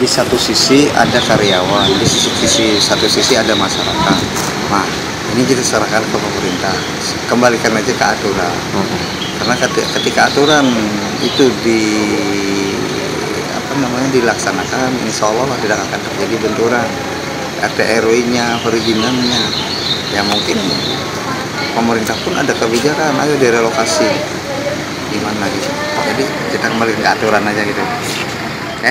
di satu sisi ada karyawan, di sisi, satu sisi ada masyarakat. Nah, ini kita serahkan ke pemerintah. Kembalikan aja ke aturan. Karena keti- ketika aturan itu di apa namanya dilaksanakan, insya Allah tidak akan terjadi benturan. RT RW-nya, perizinannya, ya mungkin pemerintah pun ada kebijakan, ayo direlokasi di mana gitu. Jadi kita kembali ke aturan aja gitu. Oke?